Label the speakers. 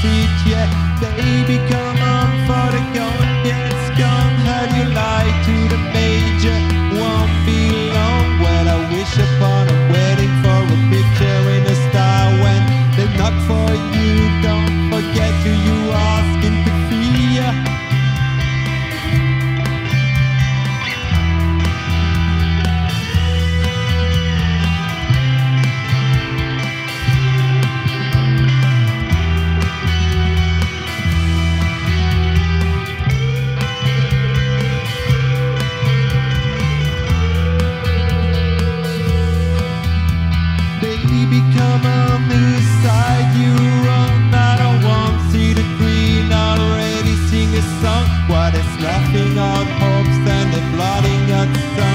Speaker 1: feet yet, baby Come become a new side. You run I don't a one see the green already sing a song. What is laughing on hopes and the blooding outside